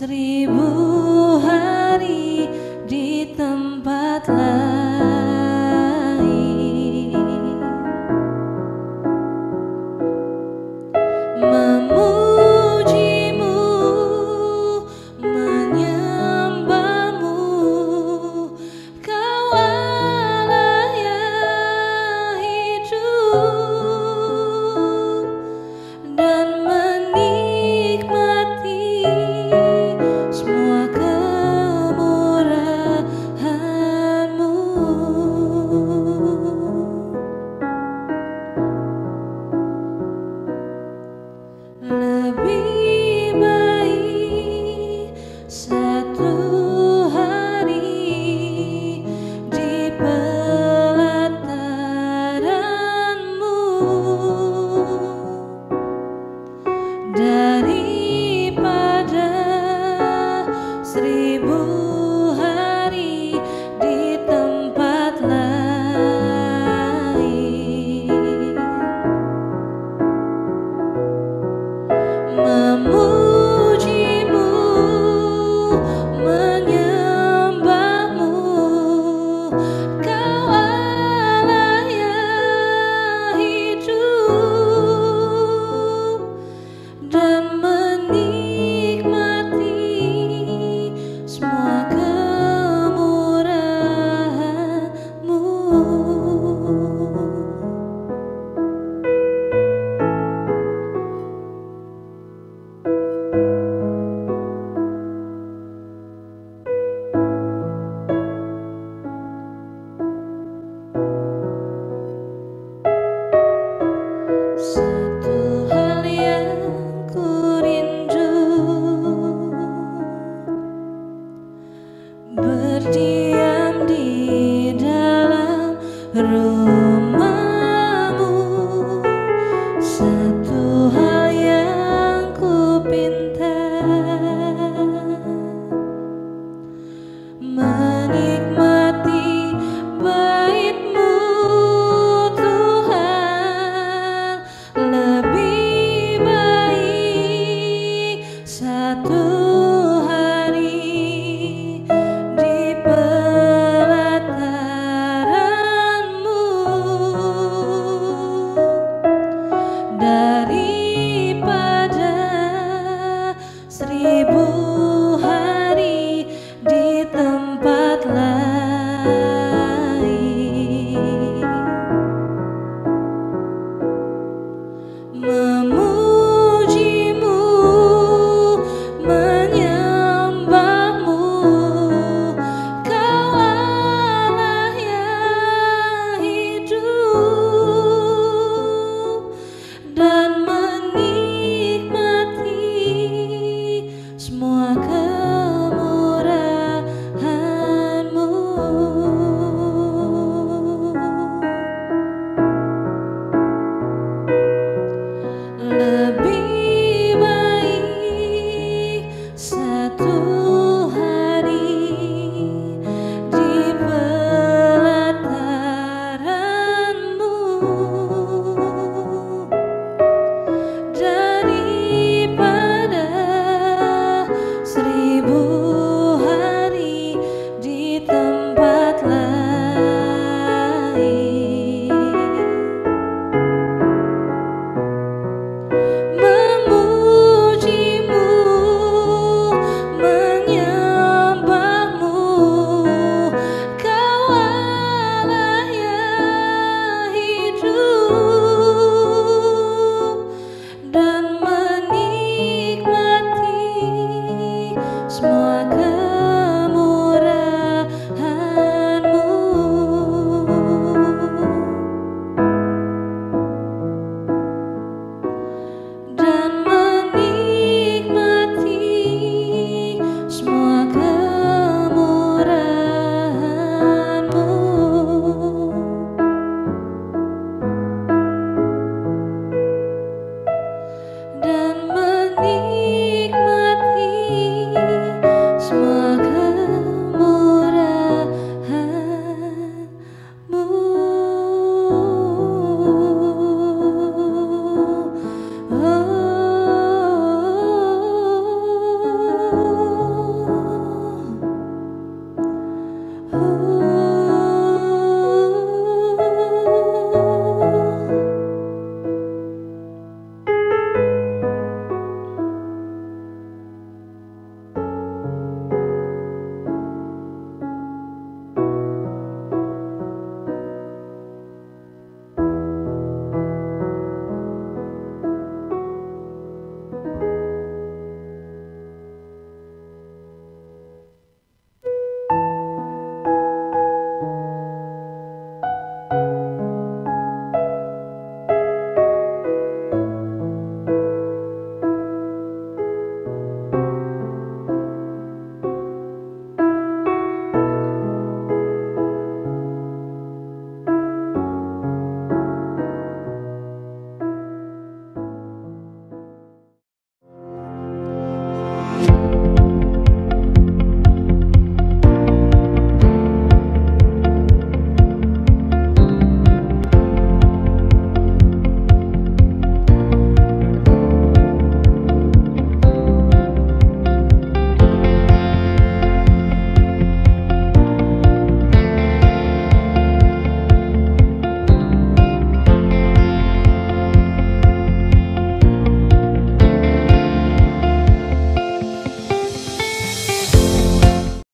Baitmu Tuhan dan